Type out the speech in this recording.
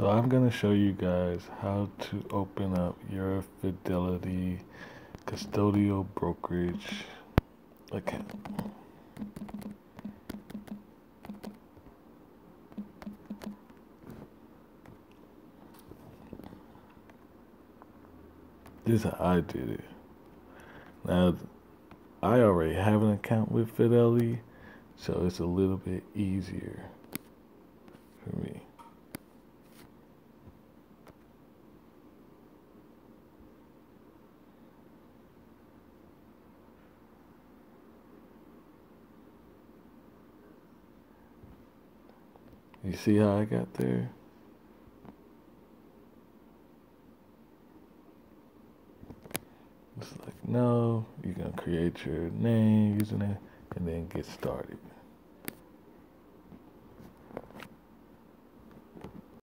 So I'm going to show you guys how to open up your Fidelity custodial brokerage account. This is how I did it. Now, I already have an account with Fidelity, so it's a little bit easier You see how I got there? It's like, no, you're going to create your name, username, and then get started.